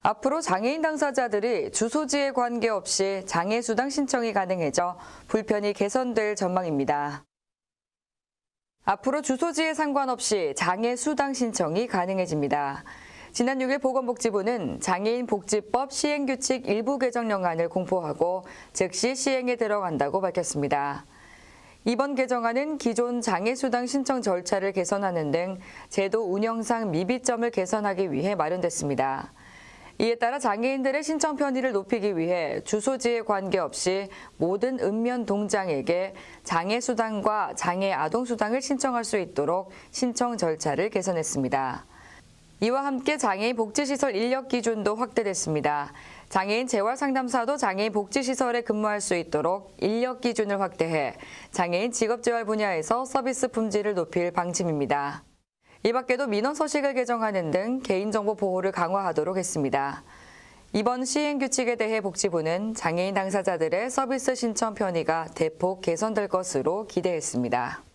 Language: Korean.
앞으로 장애인 당사자들이 주소지에 관계없이 장애수당 신청이 가능해져 불편이 개선될 전망입니다. 앞으로 주소지에 상관없이 장애수당 신청이 가능해집니다. 지난 6일 보건복지부는 장애인 복지법 시행규칙 일부 개정령안을 공포하고 즉시 시행에 들어간다고 밝혔습니다. 이번 개정안은 기존 장애수당 신청 절차를 개선하는 등 제도 운영상 미비점을 개선하기 위해 마련됐습니다. 이에 따라 장애인들의 신청 편의를 높이기 위해 주소지에 관계없이 모든 읍면 동장에게 장애수당과 장애 아동수당을 신청할 수 있도록 신청 절차를 개선했습니다. 이와 함께 장애인 복지시설 인력 기준도 확대됐습니다. 장애인 재활상담사도 장애인 복지시설에 근무할 수 있도록 인력 기준을 확대해 장애인 직업재활 분야에서 서비스 품질을 높일 방침입니다. 이 밖에도 민원 서식을 개정하는 등 개인정보 보호를 강화하도록 했습니다. 이번 시행 규칙에 대해 복지부는 장애인 당사자들의 서비스 신청 편의가 대폭 개선될 것으로 기대했습니다.